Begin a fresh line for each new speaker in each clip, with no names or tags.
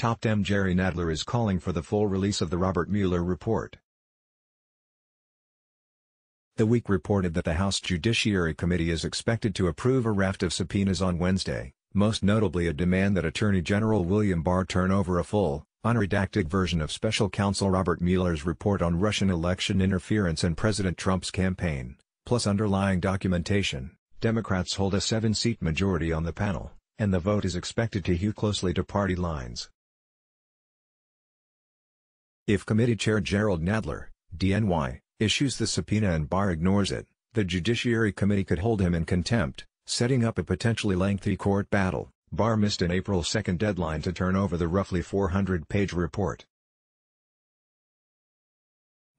Top Dem Jerry Nadler is calling for the full release of the Robert Mueller report. The Week reported that the House Judiciary Committee is expected to approve a raft of subpoenas on Wednesday, most notably a demand that Attorney General William Barr turn over a full, unredacted version of Special Counsel Robert Mueller's report on Russian election interference and President Trump's campaign, plus underlying documentation. Democrats hold a seven-seat majority on the panel, and the vote is expected to hew closely to party lines. If Committee Chair Jerrold Nadler, DNY, issues the subpoena and Barr ignores it, the Judiciary Committee could hold him in contempt, setting up a potentially lengthy court battle. Barr missed an April 2 deadline to turn over the roughly 400-page report.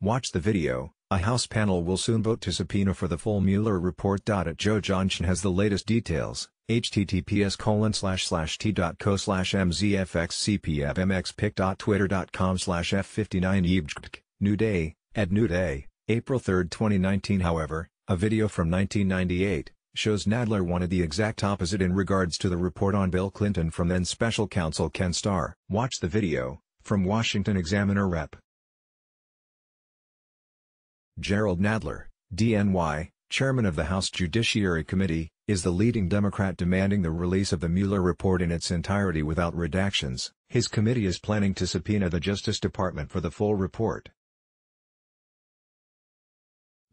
Watch the video, a House panel will soon vote to subpoena for the full Mueller report. At Joe Johnson has the latest details, https colon slash slash t.co slash mzfxcpfmxpic.twitter.com slash f59 New Day, at New Day, April 3, 2019 However, a video from 1998, shows Nadler wanted the exact opposite in regards to the report on Bill Clinton from then special counsel Ken Starr. Watch the video, from Washington Examiner Rep. Jerrold Nadler, DNY, chairman of the House Judiciary Committee, is the leading Democrat demanding the release of the Mueller report in its entirety without redactions. His committee is planning to subpoena the Justice Department for the full report.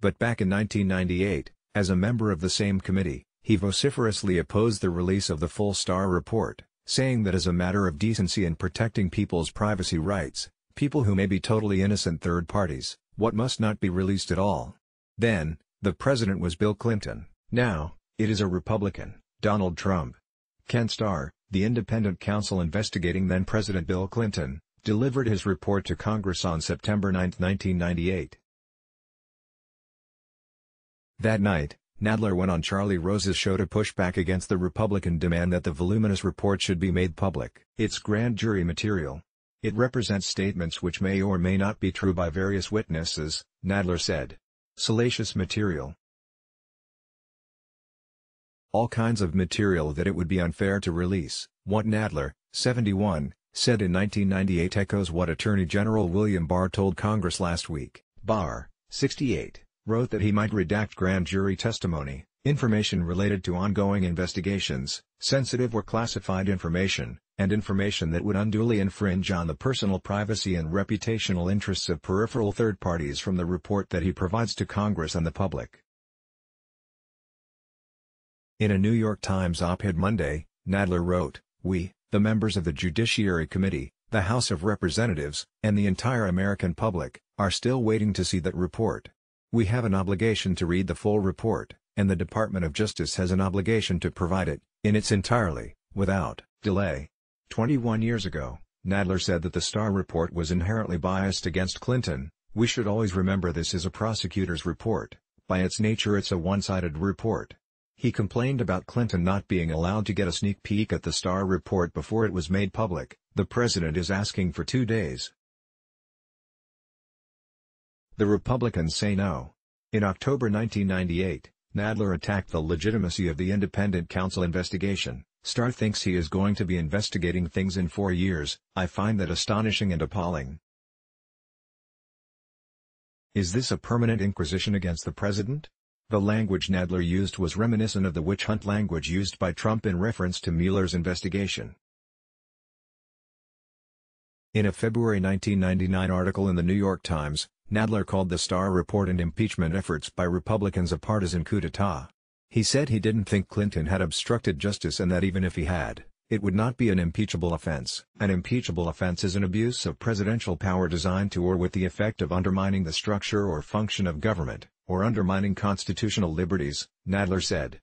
But back in 1998, as a member of the same committee, he vociferously opposed the release of the full Starr report, saying that as a matter of decency and protecting people's privacy rights, people who may be totally innocent third parties, what must not be released at all. Then, the president was Bill Clinton, now, it is a Republican, Donald Trump. Ken Starr, the independent counsel investigating then-President Bill Clinton, delivered his report to Congress on September 9, 1998. That night, Nadler went on Charlie Rose's show to push back against the Republican demand that the voluminous report should be made public. It's grand jury material. It represents statements which may or may not be true by various witnesses, Nadler said. Salacious material. All kinds of material that it would be unfair to release. What Nadler, 71, said in 1998 echoes what Attorney General William Barr told Congress last week. Barr, 68, wrote that he might redact grand jury testimony, information related to ongoing investigations, sensitive or classified information, and information that would unduly infringe on the personal privacy and reputational interests of peripheral third parties from the report that he provides to Congress and the public. In a New York Times op-ed Monday, Nadler wrote, We, the members of the Judiciary Committee, the House of Representatives, and the entire American public, are still waiting to see that report. We have an obligation to read the full report, and the Department of Justice has an obligation to provide it, in its entirely, without delay. 21 years ago, Nadler said that the Starr report was inherently biased against Clinton, we should always remember this is a prosecutor's report, by its nature it's a one-sided report. He complained about Clinton not being allowed to get a sneak peek at the Starr report before it was made public, the president is asking for two days. The Republicans say no. In October 1998, Nadler attacked the legitimacy of the independent counsel investigation. Starr thinks he is going to be investigating things in four years, I find that astonishing and appalling. Is this a permanent inquisition against the president? The language Nadler used was reminiscent of the witch hunt language used by Trump in reference to Mueller's investigation. In a February 1999 article in the New York Times, Nadler called the Starr report and impeachment efforts by Republicans a partisan coup d'etat. He said he didn't think Clinton had obstructed justice and that even if he had, it would not be an impeachable offense. An impeachable offense is an abuse of presidential power designed to or with the effect of undermining the structure or function of government, or undermining constitutional liberties, Nadler said.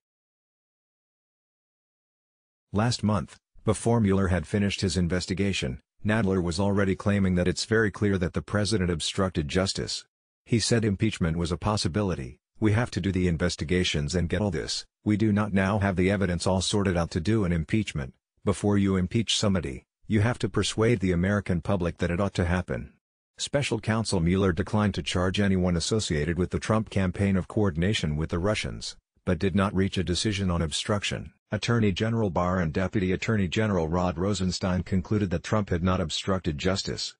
Last month, before Mueller had finished his investigation, Nadler was already claiming that it's very clear that the president obstructed justice. He said impeachment was a possibility, we have to do the investigations and get all this, we do not now have the evidence all sorted out to do an impeachment, before you impeach somebody, you have to persuade the American public that it ought to happen. Special counsel Mueller declined to charge anyone associated with the Trump campaign of coordination with the Russians, but did not reach a decision on obstruction. Attorney General Barr and Deputy Attorney General Rod Rosenstein concluded that Trump had not obstructed justice.